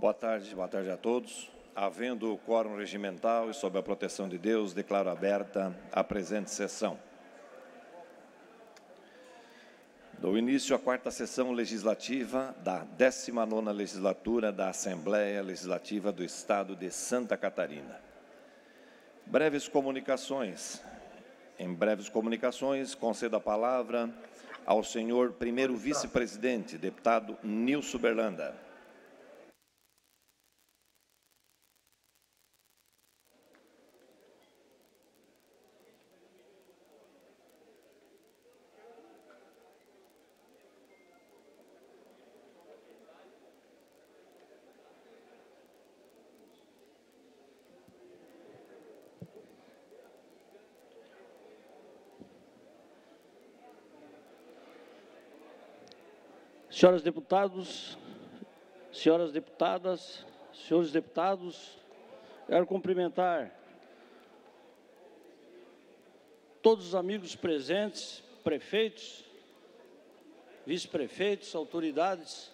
Boa tarde, boa tarde a todos. Havendo o quórum regimental e sob a proteção de Deus, declaro aberta a presente sessão. Dou início à quarta sessão legislativa da 19ª legislatura da Assembleia Legislativa do Estado de Santa Catarina. Breves comunicações. Em breves comunicações, concedo a palavra ao senhor primeiro vice-presidente, deputado Nilson Berlanda. Senhoras deputados, senhoras deputadas, senhores deputados, quero cumprimentar todos os amigos presentes, prefeitos, vice-prefeitos, autoridades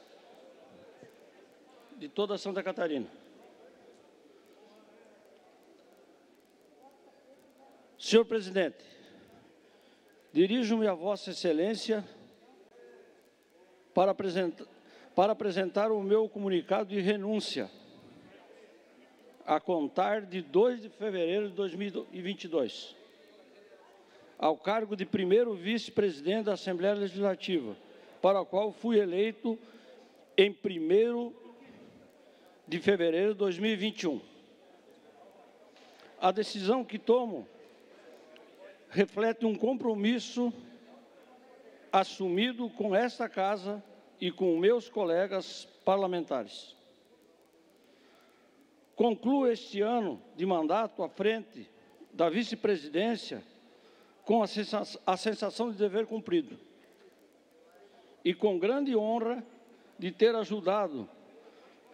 de toda Santa Catarina. Senhor presidente, dirijo-me a Vossa Excelência para apresentar, para apresentar o meu comunicado de renúncia a contar de 2 de fevereiro de 2022 ao cargo de primeiro vice-presidente da Assembleia Legislativa, para o qual fui eleito em 1 de fevereiro de 2021. A decisão que tomo reflete um compromisso assumido com esta casa e com meus colegas parlamentares. Concluo este ano de mandato à frente da vice-presidência com a sensação, de dever cumprido e com grande honra de ter ajudado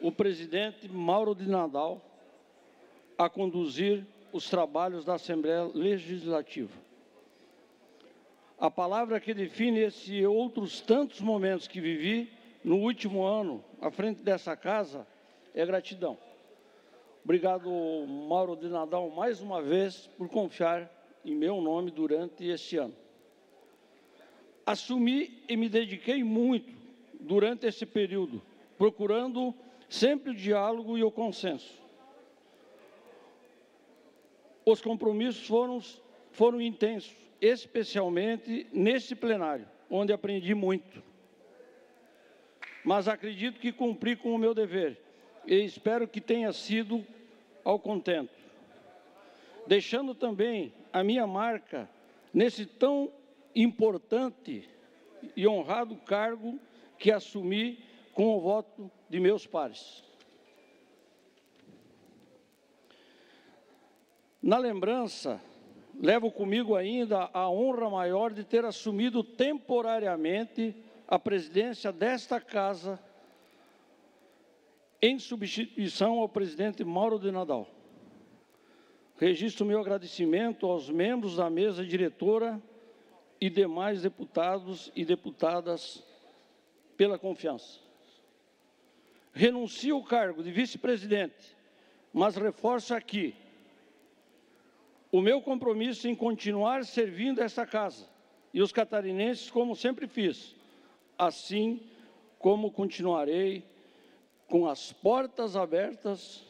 o presidente Mauro de Nadal a conduzir os trabalhos da Assembleia Legislativa. A palavra que define esses e outros tantos momentos que vivi no último ano à frente dessa casa é gratidão. Obrigado, Mauro de Nadal, mais uma vez por confiar em meu nome durante este ano. Assumi e me dediquei muito durante esse período, procurando sempre o diálogo e o consenso. Os compromissos foram, foram intensos, especialmente nesse plenário, onde aprendi muito. Mas acredito que cumpri com o meu dever e espero que tenha sido ao contento. Deixando também a minha marca nesse tão importante e honrado cargo que assumi com o voto de meus pares. Na lembrança levo comigo ainda a honra maior de ter assumido temporariamente a presidência desta casa em substituição ao presidente Mauro de Nadal. Registro meu agradecimento aos membros da mesa diretora e demais deputados e deputadas pela confiança. Renuncio ao cargo de vice-presidente, mas reforço aqui o meu compromisso em continuar servindo esta casa e os catarinenses como sempre fiz, assim como continuarei com as portas abertas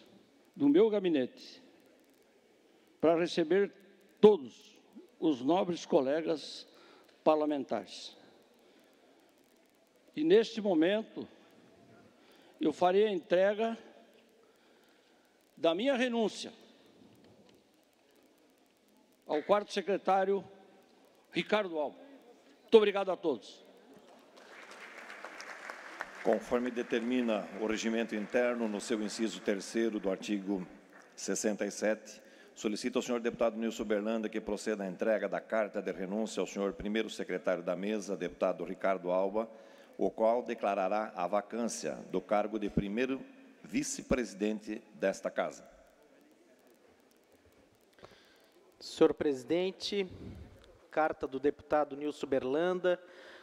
do meu gabinete para receber todos os nobres colegas parlamentares. E neste momento, eu farei a entrega da minha renúncia ao quarto secretário Ricardo Alba. Muito obrigado a todos. Conforme determina o regimento interno, no seu inciso terceiro do artigo 67, solicito ao senhor deputado Nilson Berlanda que proceda à entrega da carta de renúncia ao senhor primeiro secretário da mesa, deputado Ricardo Alba, o qual declarará a vacância do cargo de primeiro vice-presidente desta casa. Senhor presidente, carta do deputado Nilson Berlanda,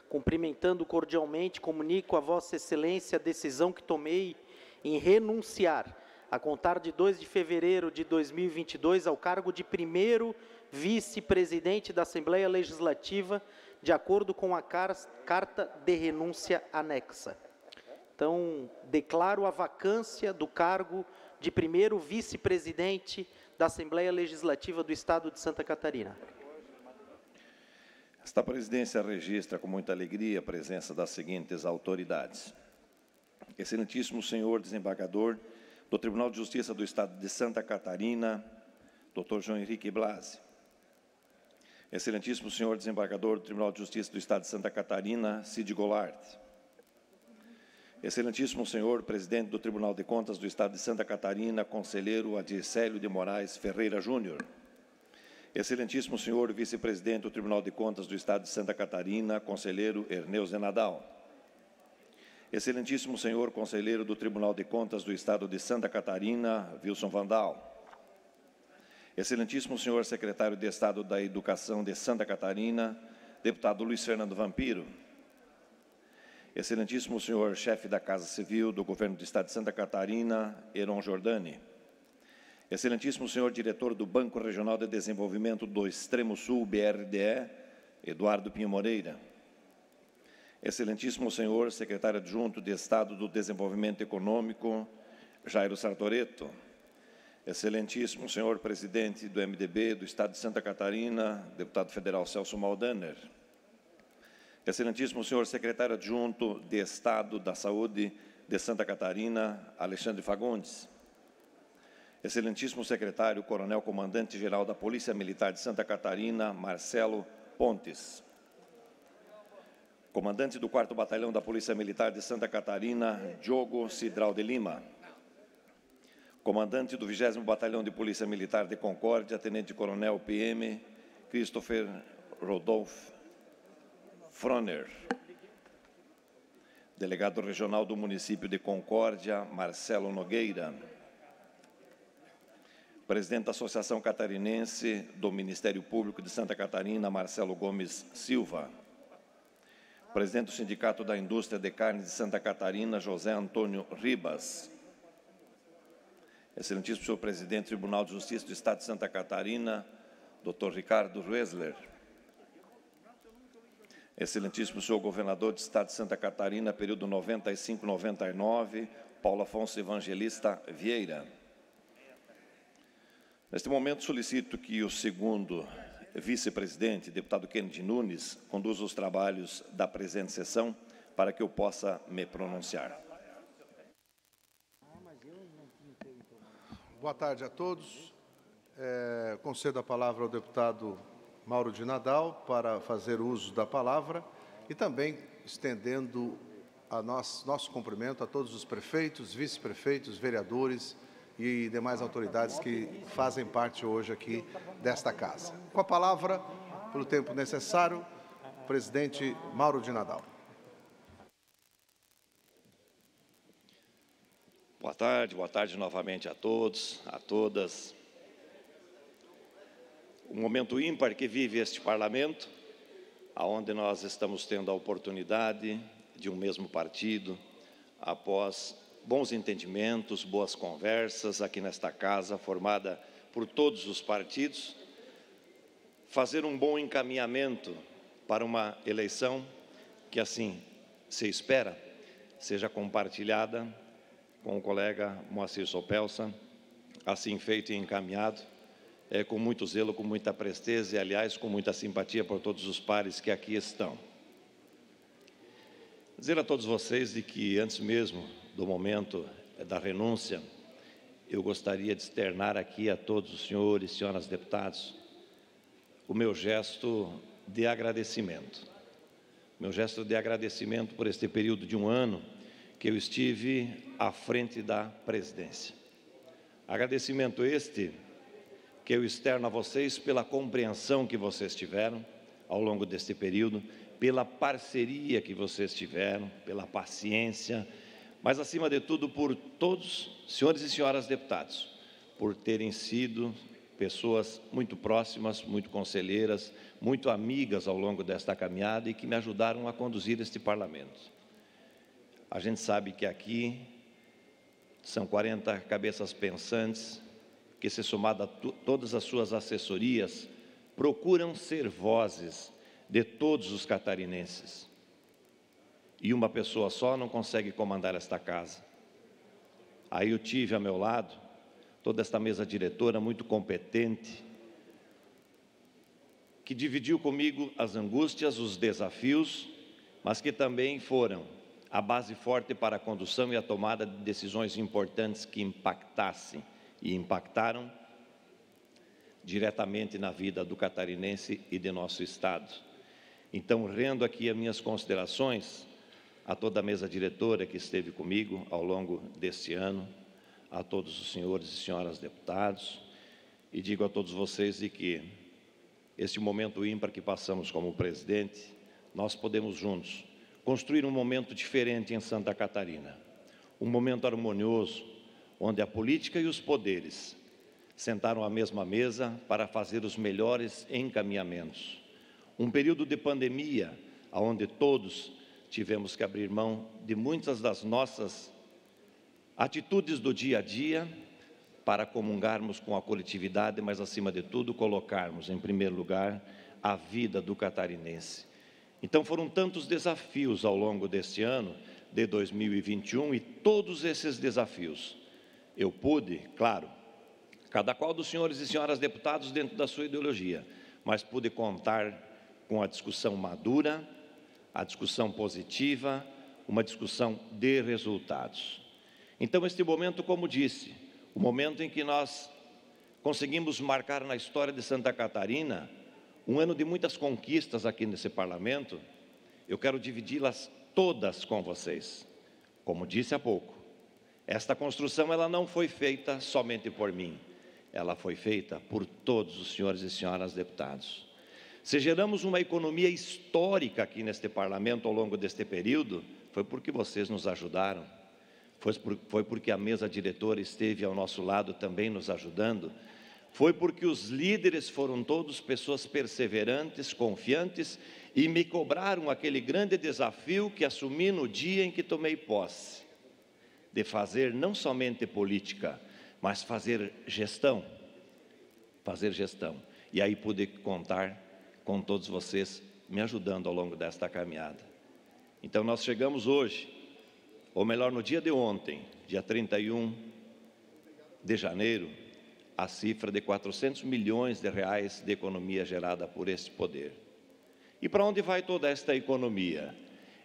cumprimentando cordialmente, comunico a Vossa Excelência a decisão que tomei em renunciar, a contar de 2 de fevereiro de 2022, ao cargo de primeiro vice-presidente da Assembleia Legislativa, de acordo com a carta de renúncia anexa. Então, declaro a vacância do cargo de primeiro vice-presidente da Assembleia Legislativa do Estado de Santa Catarina. Esta presidência registra com muita alegria a presença das seguintes autoridades. Excelentíssimo senhor desembargador do Tribunal de Justiça do Estado de Santa Catarina, Dr. João Henrique Blasi. Excelentíssimo senhor desembargador do Tribunal de Justiça do Estado de Santa Catarina, Cid Goulart. Excelentíssimo senhor presidente do Tribunal de Contas do Estado de Santa Catarina, conselheiro Adicélio de Moraes Ferreira Júnior. Excelentíssimo senhor vice-presidente do Tribunal de Contas do Estado de Santa Catarina, conselheiro Erneuze Nadal. Excelentíssimo senhor conselheiro do Tribunal de Contas do Estado de Santa Catarina, Wilson Vandal. Excelentíssimo senhor secretário de Estado da Educação de Santa Catarina, deputado Luiz Fernando Vampiro. Excelentíssimo senhor chefe da Casa Civil do Governo do Estado de Santa Catarina, Heron Jordani. Excelentíssimo senhor diretor do Banco Regional de Desenvolvimento do Extremo Sul, BRDE, Eduardo Pinho Moreira. Excelentíssimo senhor secretário adjunto de Estado do Desenvolvimento Econômico, Jairo Sartoreto. Excelentíssimo senhor presidente do MDB do Estado de Santa Catarina, deputado federal Celso Maldaner. Excelentíssimo senhor secretário adjunto de Estado da Saúde de Santa Catarina, Alexandre Fagundes. Excelentíssimo secretário, coronel comandante-geral da Polícia Militar de Santa Catarina, Marcelo Pontes. Comandante do 4 Batalhão da Polícia Militar de Santa Catarina, Diogo Cidral de Lima. Comandante do 20 Batalhão de Polícia Militar de Concórdia, Tenente Coronel PM, Christopher Rodolfo Froner. Delegado Regional do Município de Concórdia, Marcelo Nogueira presidente da Associação Catarinense do Ministério Público de Santa Catarina, Marcelo Gomes Silva. Presidente do Sindicato da Indústria de Carne de Santa Catarina, José Antônio Ribas. Excelentíssimo senhor presidente do Tribunal de Justiça do Estado de Santa Catarina, Dr. Ricardo Ruesler. Excelentíssimo senhor governador do Estado de Santa Catarina, período 95-99, Paulo Afonso Evangelista Vieira. Neste momento, solicito que o segundo vice-presidente, deputado Kennedy Nunes, conduza os trabalhos da presente sessão para que eu possa me pronunciar. Boa tarde a todos. É, concedo a palavra ao deputado Mauro de Nadal para fazer uso da palavra e também estendendo a nosso, nosso cumprimento a todos os prefeitos, vice-prefeitos, vereadores, e demais autoridades que fazem parte hoje aqui desta casa. Com a palavra, pelo tempo necessário, o presidente Mauro de Nadal. Boa tarde, boa tarde novamente a todos, a todas. Um momento ímpar que vive este parlamento, aonde nós estamos tendo a oportunidade de um mesmo partido, após bons entendimentos, boas conversas aqui nesta casa, formada por todos os partidos, fazer um bom encaminhamento para uma eleição que assim se espera seja compartilhada com o colega Moacir Sopelsa, assim feito e encaminhado, é, com muito zelo, com muita presteza e, aliás, com muita simpatia por todos os pares que aqui estão. Dizer a todos vocês de que, antes mesmo do momento da renúncia, eu gostaria de externar aqui a todos os senhores e senhoras deputados o meu gesto de agradecimento. Meu gesto de agradecimento por este período de um ano que eu estive à frente da presidência. Agradecimento este que eu externo a vocês pela compreensão que vocês tiveram ao longo deste período, pela parceria que vocês tiveram, pela paciência, mas acima de tudo por todos, senhores e senhoras deputados, por terem sido pessoas muito próximas, muito conselheiras, muito amigas ao longo desta caminhada e que me ajudaram a conduzir este parlamento. A gente sabe que aqui São 40 cabeças pensantes que, se somada a todas as suas assessorias, procuram ser vozes de todos os catarinenses. E uma pessoa só não consegue comandar esta casa. Aí eu tive a meu lado toda esta mesa diretora muito competente, que dividiu comigo as angústias, os desafios, mas que também foram a base forte para a condução e a tomada de decisões importantes que impactassem e impactaram diretamente na vida do catarinense e de nosso Estado. Então, rendo aqui as minhas considerações a toda a mesa diretora que esteve comigo ao longo deste ano, a todos os senhores e senhoras deputados, e digo a todos vocês de que este momento ímpar que passamos como presidente, nós podemos juntos construir um momento diferente em Santa Catarina. Um momento harmonioso, onde a política e os poderes sentaram à mesma mesa para fazer os melhores encaminhamentos. Um período de pandemia, onde todos tivemos que abrir mão de muitas das nossas atitudes do dia a dia para comungarmos com a coletividade, mas acima de tudo colocarmos em primeiro lugar a vida do catarinense. Então foram tantos desafios ao longo deste ano de 2021 e todos esses desafios eu pude, claro, cada qual dos senhores e senhoras deputados dentro da sua ideologia, mas pude contar com a discussão madura, a discussão positiva, uma discussão de resultados. Então, este momento, como disse, o momento em que nós conseguimos marcar na história de Santa Catarina um ano de muitas conquistas aqui nesse parlamento, eu quero dividi-las todas com vocês. Como disse há pouco, esta construção ela não foi feita somente por mim, ela foi feita por todos os senhores e senhoras deputados. Se geramos uma economia histórica aqui neste parlamento ao longo deste período, foi porque vocês nos ajudaram, foi, por, foi porque a mesa diretora esteve ao nosso lado também nos ajudando, foi porque os líderes foram todos pessoas perseverantes, confiantes e me cobraram aquele grande desafio que assumi no dia em que tomei posse de fazer não somente política, mas fazer gestão. Fazer gestão. E aí pude contar com todos vocês me ajudando ao longo desta caminhada. Então nós chegamos hoje, ou melhor, no dia de ontem, dia 31 de janeiro, a cifra de 400 milhões de reais de economia gerada por esse poder. E para onde vai toda esta economia?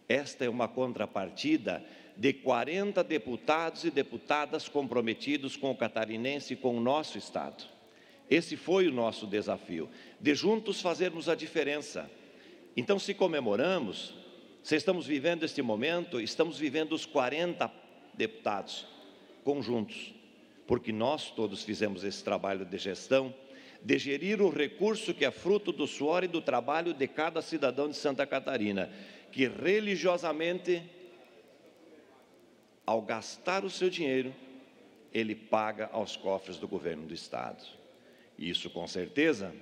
Esta é uma contrapartida de 40 deputados e deputadas comprometidos com o catarinense e com o nosso Estado. Esse foi o nosso desafio, de juntos fazermos a diferença. Então, se comemoramos, se estamos vivendo este momento, estamos vivendo os 40 deputados conjuntos, porque nós todos fizemos esse trabalho de gestão, de gerir o recurso que é fruto do suor e do trabalho de cada cidadão de Santa Catarina, que religiosamente ao gastar o seu dinheiro, ele paga aos cofres do governo do estado. Isso com certeza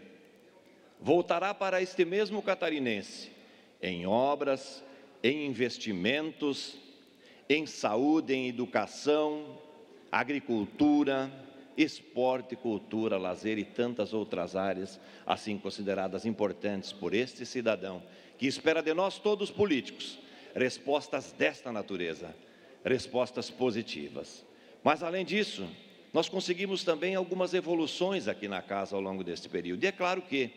voltará para este mesmo catarinense em obras, em investimentos, em saúde, em educação, agricultura, esporte, cultura, lazer e tantas outras áreas, assim consideradas importantes por este cidadão, que espera de nós todos políticos respostas desta natureza respostas positivas. Mas, além disso, nós conseguimos também algumas evoluções aqui na casa ao longo deste período. E é claro que,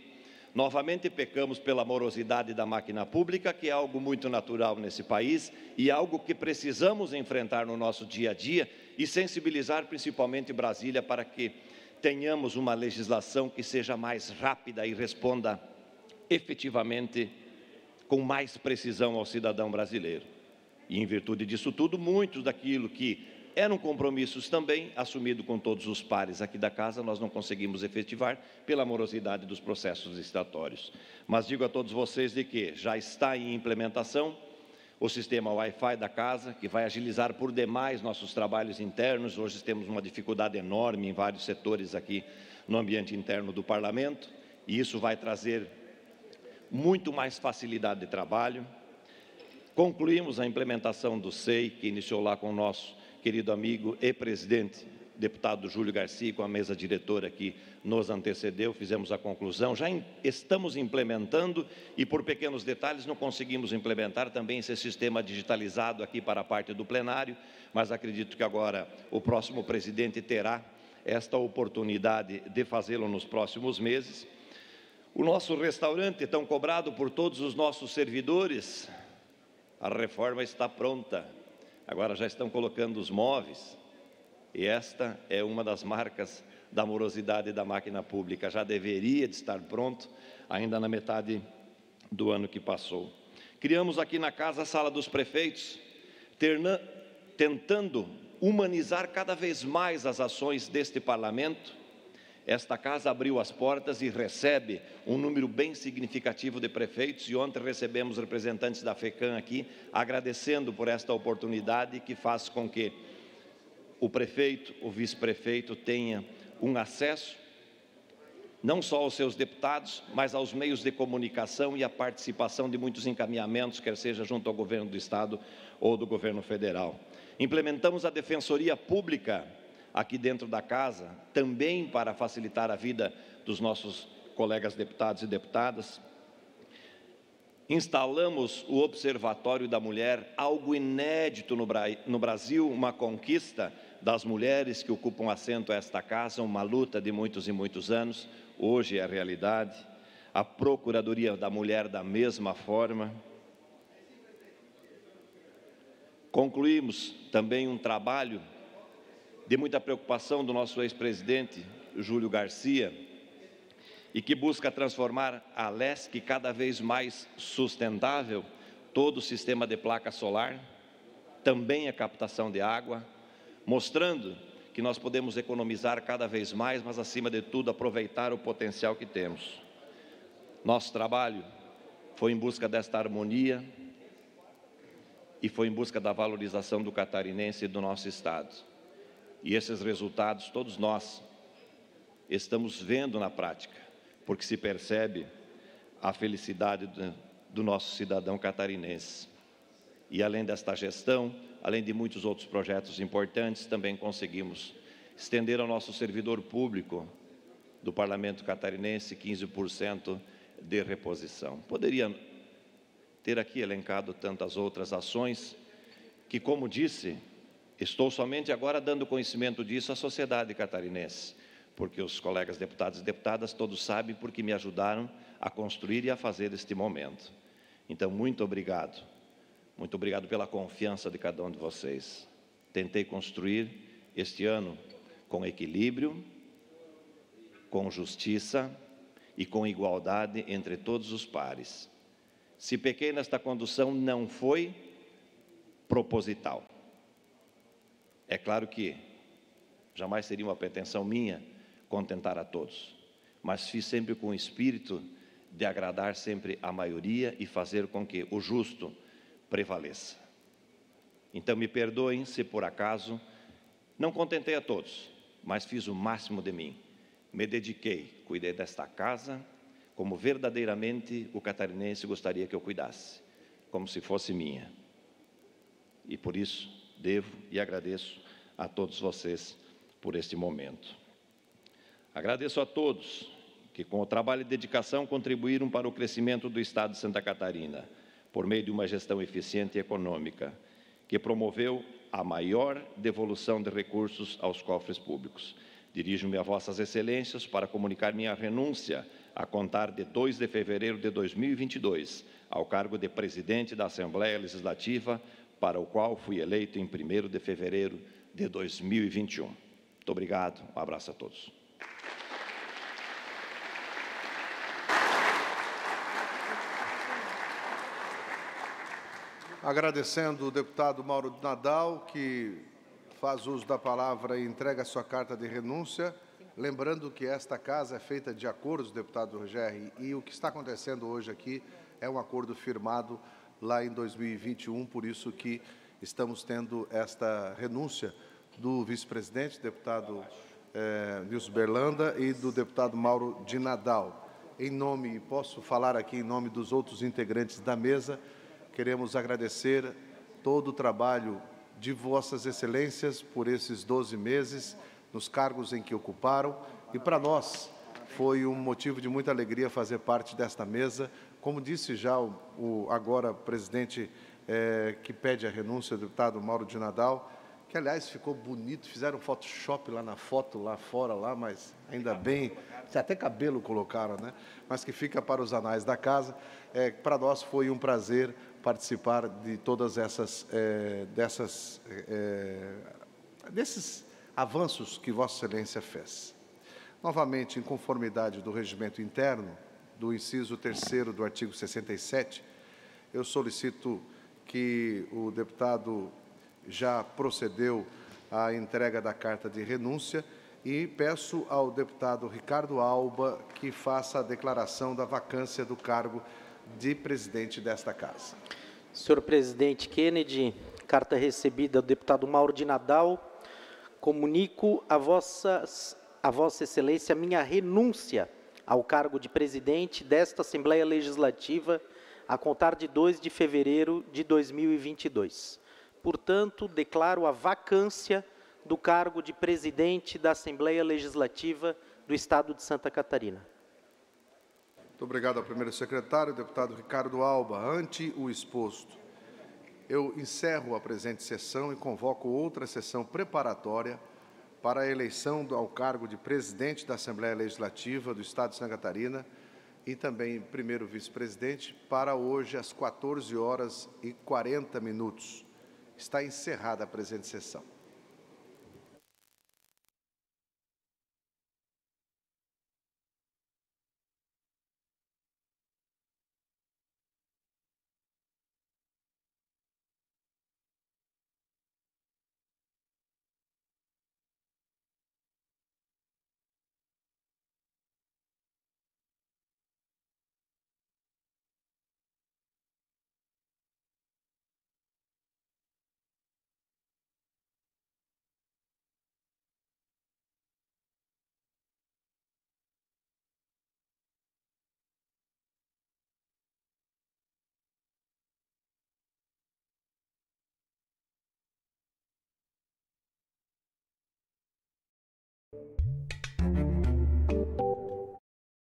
novamente, pecamos pela morosidade da máquina pública, que é algo muito natural nesse país e algo que precisamos enfrentar no nosso dia a dia e sensibilizar principalmente Brasília para que tenhamos uma legislação que seja mais rápida e responda efetivamente com mais precisão ao cidadão brasileiro. E em virtude disso tudo, muitos daquilo que eram compromissos também assumido com todos os pares aqui da casa, nós não conseguimos efetivar pela morosidade dos processos estatórios. Mas digo a todos vocês de que já está em implementação o sistema Wi-Fi da casa, que vai agilizar por demais nossos trabalhos internos. Hoje temos uma dificuldade enorme em vários setores aqui no ambiente interno do parlamento, e isso vai trazer muito mais facilidade de trabalho, Concluímos a implementação do SEI, que iniciou lá com o nosso querido amigo e presidente, deputado Júlio Garcia, com a mesa diretora que nos antecedeu, fizemos a conclusão. Já estamos implementando e, por pequenos detalhes, não conseguimos implementar também esse sistema digitalizado aqui para a parte do plenário, mas acredito que agora o próximo presidente terá esta oportunidade de fazê-lo nos próximos meses. O nosso restaurante, tão cobrado por todos os nossos servidores, a reforma está pronta. Agora já estão colocando os móveis. E esta é uma das marcas da morosidade da máquina pública. Já deveria de estar pronto, ainda na metade do ano que passou. Criamos aqui na casa a sala dos prefeitos, tentando humanizar cada vez mais as ações deste parlamento. Esta casa abriu as portas e recebe um número bem significativo de prefeitos, e ontem recebemos representantes da FECAM aqui, agradecendo por esta oportunidade que faz com que o prefeito, o vice-prefeito tenha um acesso não só aos seus deputados, mas aos meios de comunicação e a participação de muitos encaminhamentos, quer seja junto ao governo do estado ou do governo federal. Implementamos a defensoria pública aqui dentro da casa, também para facilitar a vida dos nossos colegas deputados e deputadas. Instalamos o Observatório da Mulher, algo inédito no, Brasil, uma conquista das mulheres que ocupam assento a esta casa, uma luta de muitos e muitos anos, hoje é a realidade. A Procuradoria da Mulher, da mesma forma. Concluímos também um trabalho de muita preocupação do nosso ex-presidente Júlio Garcia e que busca transformar a LESC cada vez mais sustentável, todo o sistema de placa solar, também a captação de água, mostrando que nós podemos economizar cada vez mais, mas acima de tudo aproveitar o potencial que temos. Nosso trabalho foi em busca desta harmonia e foi em busca da valorização do catarinense e do nosso estado. E esses resultados todos nós estamos vendo na prática, porque se percebe a felicidade do, nosso cidadão catarinense. E além desta gestão, além de muitos outros projetos importantes, também conseguimos estender ao nosso servidor público do Parlamento Catarinense 15% de reposição. Poderia ter aqui elencado tantas outras ações que, como disse, estou somente agora dando conhecimento disso à sociedade catarinense, porque os colegas deputados e deputadas todos sabem porque me ajudaram a construir e a fazer este momento. Então, muito obrigado muito obrigado pela confiança de cada um de vocês. Tentei construir este ano com equilíbrio, com justiça e com igualdade entre todos os pares. Se pequei nesta condução, não foi proposital. É claro que jamais seria uma pretensão minha contentar a todos, mas fiz sempre com o espírito de agradar sempre a maioria e fazer com que o justo prevaleça. Então me perdoem se por acaso não contentei a todos, mas fiz o máximo de mim. Me dediquei, cuidei desta casa como verdadeiramente o catarinense gostaria que eu cuidasse, como se fosse minha. E por isso devo e agradeço a todos vocês por este momento. Agradeço a todos que, com o trabalho e dedicação, contribuíram para o crescimento do Estado de Santa Catarina por meio de uma gestão eficiente e econômica, que promoveu a maior devolução de recursos aos cofres públicos. Dirijo-me a Vossas Excelências para comunicar minha renúncia a contar de 2 de fevereiro de 2022 ao cargo de presidente da Assembleia Legislativa, para o qual fui eleito em 1 de fevereiro de 2021. Muito obrigado, um abraço a todos. Agradecendo o deputado Mauro Nadal, que faz uso da palavra e entrega a sua carta de renúncia. Lembrando que esta casa é feita de acordos, deputado Rogério, e o que está acontecendo hoje aqui é um acordo firmado lá em 2021, por isso que estamos tendo esta renúncia do vice-presidente, deputado é, Nilson Berlanda, e do deputado Mauro de Nadal. Em nome, posso falar aqui em nome dos outros integrantes da mesa, Queremos agradecer todo o trabalho de Vossas Excelências por esses 12 meses, nos cargos em que ocuparam, e para nós foi um motivo de muita alegria fazer parte desta mesa. Como disse já o, o agora presidente é, que pede a renúncia, o deputado Mauro de Nadal, que aliás ficou bonito, fizeram Photoshop lá na foto, lá fora, lá, mas ainda bem, até cabelo colocaram, né? Mas que fica para os anais da casa. É, para nós foi um prazer participar de todas essas, é, dessas, é, desses avanços que Vossa Excelência fez. Novamente, em conformidade do regimento interno, do inciso 3 do artigo 67, eu solicito que o deputado já procedeu à entrega da carta de renúncia e peço ao deputado Ricardo Alba que faça a declaração da vacância do cargo de presidente desta casa. Senhor presidente Kennedy, carta recebida do deputado Mauro de Nadal. Comunico a, vossas, a Vossa Excelência minha renúncia ao cargo de presidente desta Assembleia Legislativa a contar de 2 de fevereiro de 2022. Portanto, declaro a vacância do cargo de presidente da Assembleia Legislativa do Estado de Santa Catarina. Muito obrigado ao primeiro secretário, deputado Ricardo Alba. Ante o exposto, eu encerro a presente sessão e convoco outra sessão preparatória para a eleição ao cargo de presidente da Assembleia Legislativa do Estado de Santa Catarina e também primeiro vice-presidente para hoje às 14 horas e 40 minutos. Está encerrada a presente sessão.